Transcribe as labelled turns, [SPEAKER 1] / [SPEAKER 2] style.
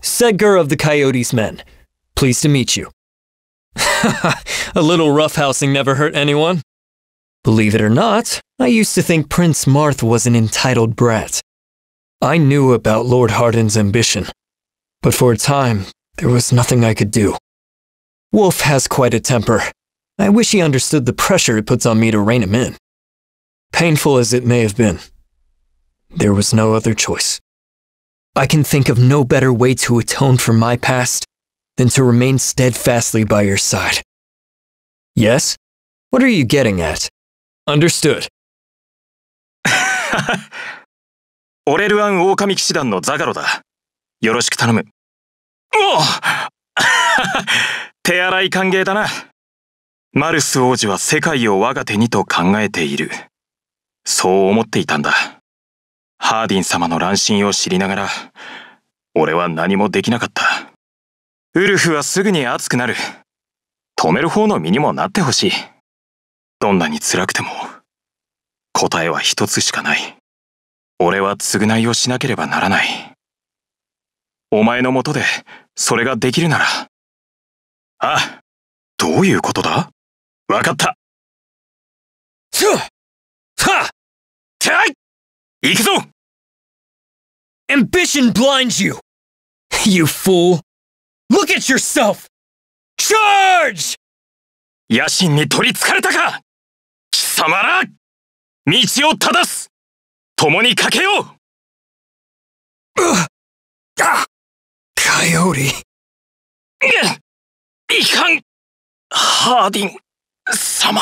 [SPEAKER 1] Sedgar of the Coyotes Men. Pleased to meet you. A little roughhousing never hurt anyone. Believe it or not, I used to think Prince Marth was an entitled brat. I knew about Lord Hardin's ambition, but for a time, there was nothing I could do. Wolf has quite a temper. I wish he understood the pressure it puts on me to rein him in. Painful as it may have been, there was no other choice. I can think of no better way to atone for my past than to remain steadfastly by your side. Yes? What are you getting at? Understood.
[SPEAKER 2] オレルアン狼騎士団のザガロだ。よろしく頼む。おお手荒い歓迎だな。マルス王子は世界を我が手にと考えている。そう思っていたんだ。 ハーディン様の乱心を知りながら、俺は何もできなかった。ウルフはすぐに熱くなる。止める方の身にもなってほしい。どんなに辛くても、答えは一つしかない。俺は償いをしなければならない。お前のもとで、それができるなら。あ、どういうことだ？わかった。ふっはったい行くぞ
[SPEAKER 1] Ambition blinds you! You fool! Look at yourself! Charge!
[SPEAKER 2] 野心に取りつかれたか貴様ら道を正す共にかけよう
[SPEAKER 1] あカイオリ。
[SPEAKER 2] いかんハーディン様。